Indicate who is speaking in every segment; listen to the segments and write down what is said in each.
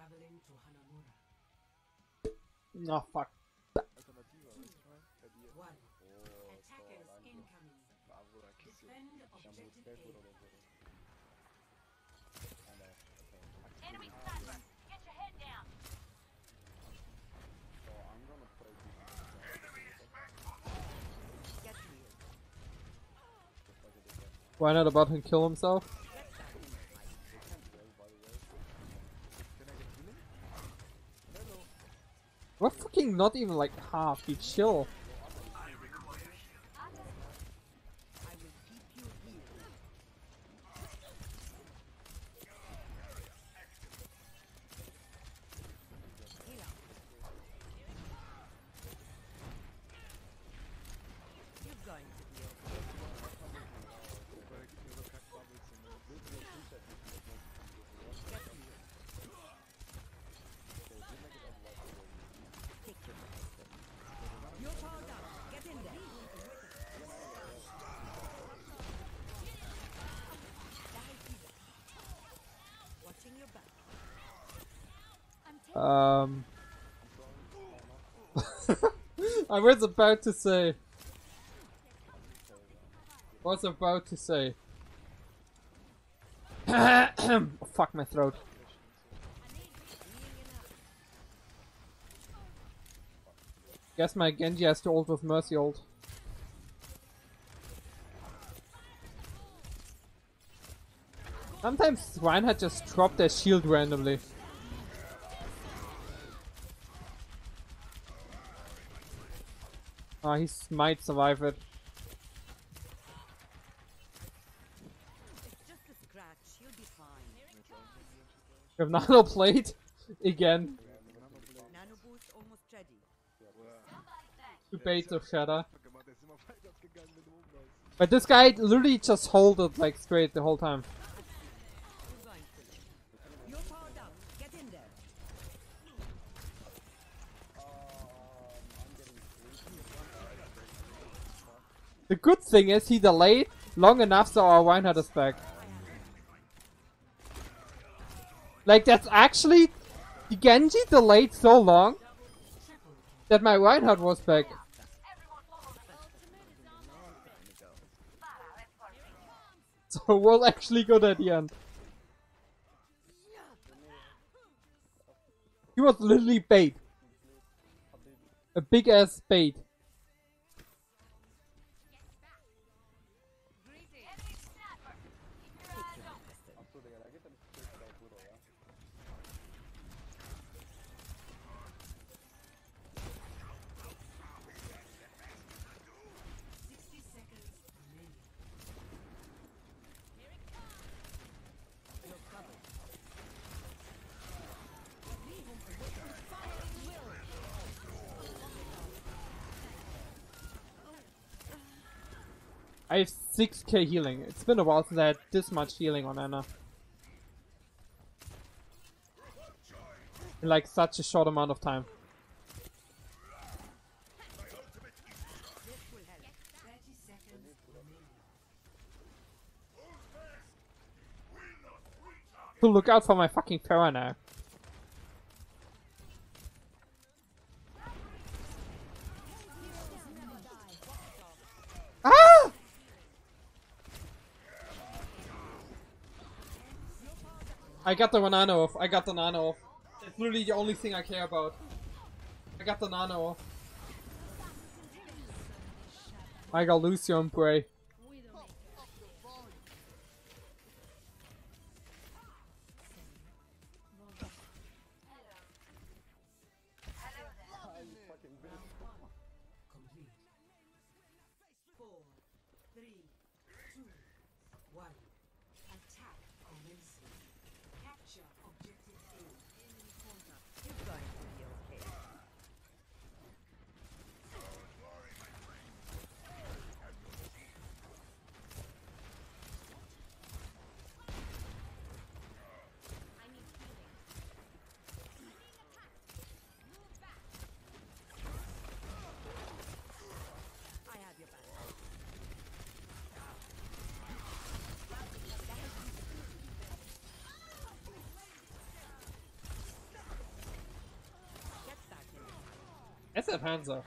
Speaker 1: traveling to Hanamura.
Speaker 2: Oh fuck.
Speaker 3: Alternativa, weißt du mal? Bei dir.
Speaker 1: One.
Speaker 3: Oh,
Speaker 1: Attackers
Speaker 3: so,
Speaker 1: incoming.
Speaker 3: Bravo, dann kriegst
Speaker 1: Defend objective A.
Speaker 3: so. Nein, okay.
Speaker 4: Enemy sniper! Get your head down!
Speaker 3: So, I'm gonna play this.
Speaker 4: Get clear.
Speaker 3: Just like I.
Speaker 2: Why not about him kill himself?
Speaker 3: They can't well, by the way. Can I get healing? Hello.
Speaker 2: We're fucking not even like half. You chill.
Speaker 4: I will keep you here. Heal up. You're going to be okay.
Speaker 3: Weil ich mir so Kackbubbles und dann will mir Fußball nicht mehr machen.
Speaker 4: Get clear.
Speaker 3: Okay, den make it up like
Speaker 4: Take your You're powered up. Get in there. Watching your back.
Speaker 2: Um. I was about to say. Was about to say. oh, fuck my throat. Guess my Genji has to ult with Mercy ult. Sometimes Reinhardt just drop their shield randomly. Ah, he might survive it. We have Nano blade again.
Speaker 4: Nano boost almost ready.
Speaker 2: To bait the shatter. But this guy literally just hold it like straight the whole time.
Speaker 4: You're going to live. You're powered up. Get in there.
Speaker 2: The good thing is he delayed long enough so our Reinhardt is back. Like that's actually Genji delayed so long that my Reinhardt was back. So we're actually good at the end. He was literally bait. A big ass bait. I have 6k healing. It's been a while since I had this much healing on Ana. In like such a short amount of time. To look out for my fucking Pharah now. I got the nano off. I got the nano off. It's literally the only thing I care about. I got the nano off. I got Lucio and Bray. I said Hanzo.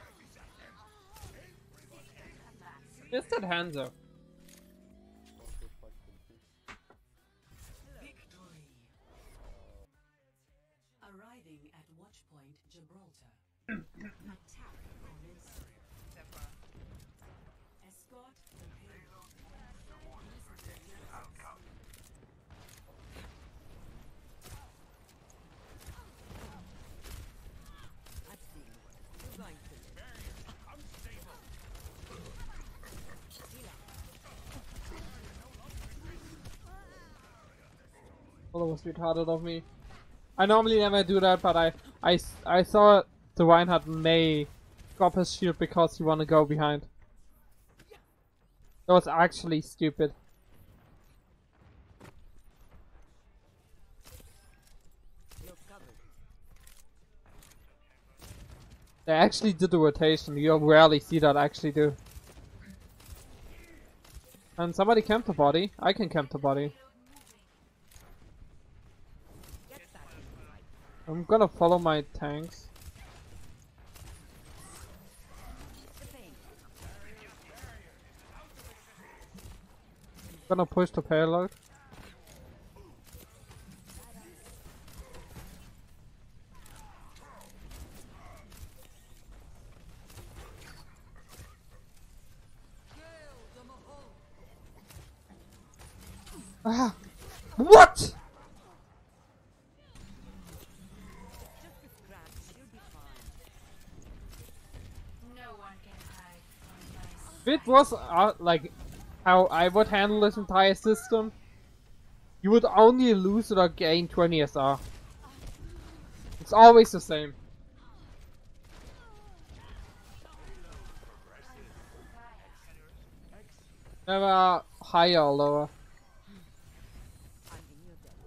Speaker 2: I said Hanzo. Well, was retarded of me. I normally never do that, but I I, I saw the Reinhardt may drop his shield because he want to go behind. That was actually stupid. They actually did the rotation. You rarely see that actually do. And somebody camp the body. I can camp the body.
Speaker 4: Get back in the fight.
Speaker 2: I'm gonna follow my tanks.
Speaker 4: Pain.
Speaker 2: gonna push the payload. Ah! What?
Speaker 4: Just a scratch. You'll be fine.
Speaker 1: No one can hide from my
Speaker 2: If it was uh, like how I would handle this entire system, you would only lose or gain 20 SR. It's always the same. Never higher or lower.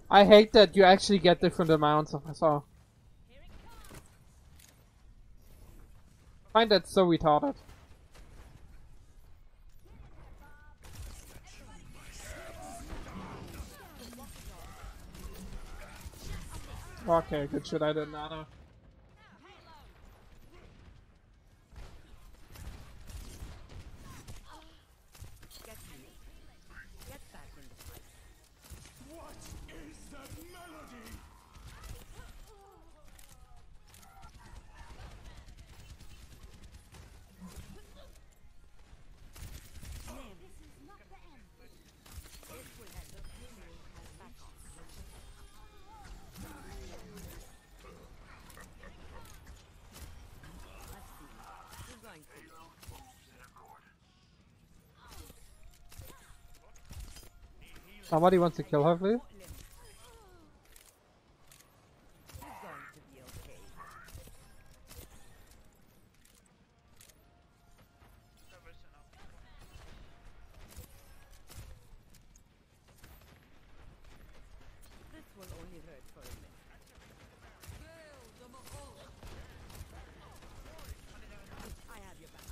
Speaker 2: I hate that you actually get different amounts of SR. find that so retarded. Okay, good shit, I didn't know.
Speaker 4: Uh, Get me. Get back in the fight. You're going to live.
Speaker 2: Somebody wants to kill her, please?
Speaker 4: You're going to be okay. This will only hurt for a minute. I have your back.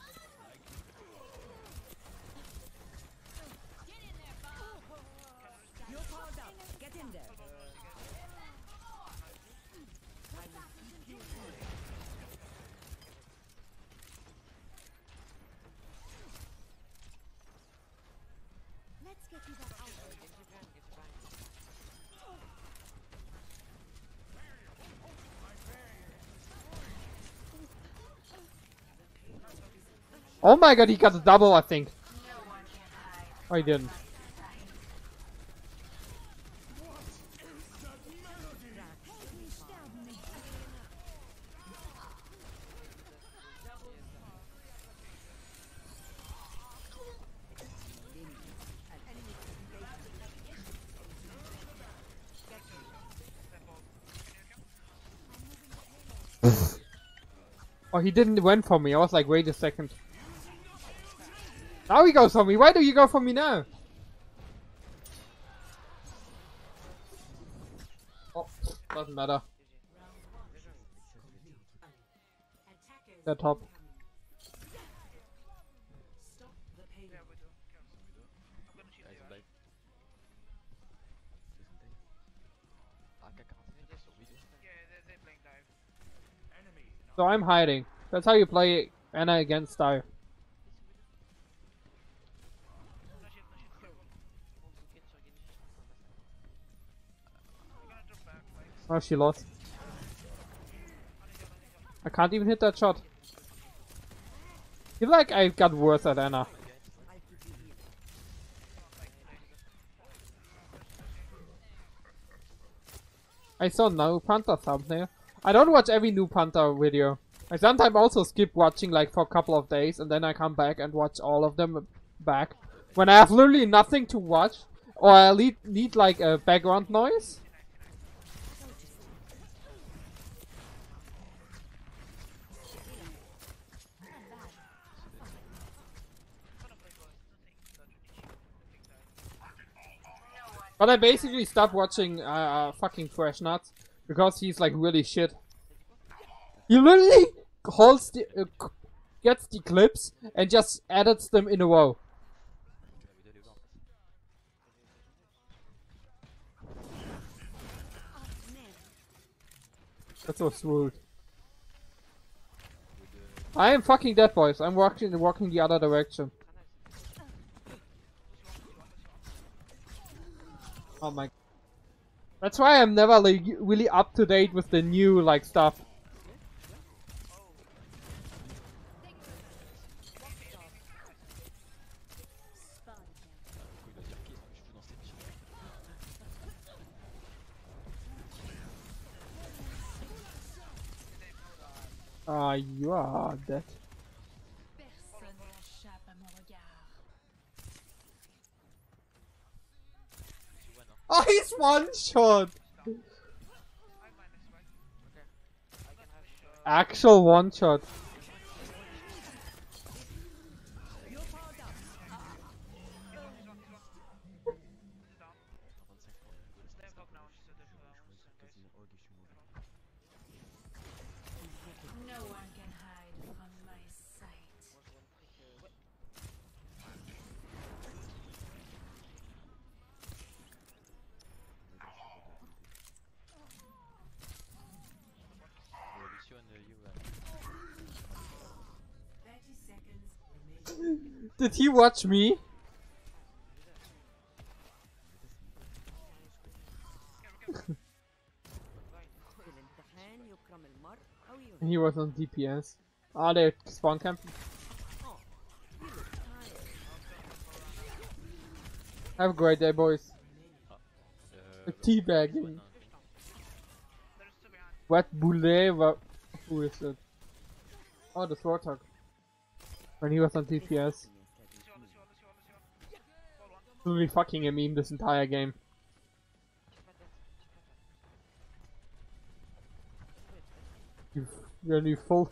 Speaker 4: You're powered up. Get in there. I will keep you safe.
Speaker 5: Let's get you back out.
Speaker 2: Oh my god, he got a double, I think. Oh, he didn't. Oh, he didn't went for me. I was like, wait a second. Now he goes for me. Why do you go for me now? Oh, doesn't matter. They're top. So I'm hiding. That's how you play Ana against
Speaker 6: like,
Speaker 2: Oh, she lost. I can't even hit that shot. I feel like I got worse at
Speaker 4: Ana.
Speaker 2: I saw no Panther thumbnail. I don't watch every new Panther video. I sometimes also skip watching like for a couple of days and then I come back and watch all of them back. When I have literally nothing to watch or I need, need like a background noise. But I basically stopped watching uh, uh, fucking Fresh Nuts because he's like really shit. He literally holds the uh, gets the clips and just edits them in a row. That's so smooth. I am fucking dead, boys. I'm walking walking the other direction. Oh my. That's why I'm never like really up to date with the new like stuff. Ah, you are dead. Oh, he's one shot.
Speaker 6: I minus, right?
Speaker 3: Okay. I can have
Speaker 2: Actual one shot.
Speaker 4: You're powered up.
Speaker 6: He's down.
Speaker 3: 25 points.
Speaker 6: They have block now, she said there's uh, almost some guys.
Speaker 1: No one can hide from my sight.
Speaker 6: Was one pick, uh, what?
Speaker 1: Thirty seconds remaining.
Speaker 2: Did he watch me? he was on DPS. Ah, they spawn camp. Have a great day, boys. Uh,
Speaker 6: teabagging. What boulet?
Speaker 2: What? Who is it? Oh, the Swartog. When he was on DPS
Speaker 6: one.
Speaker 2: Fucking a meme this entire game. You, you're new
Speaker 6: dude.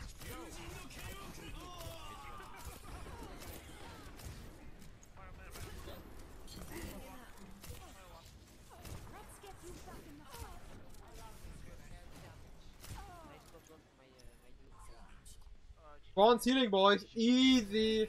Speaker 2: Spawn healing, boys. Easy.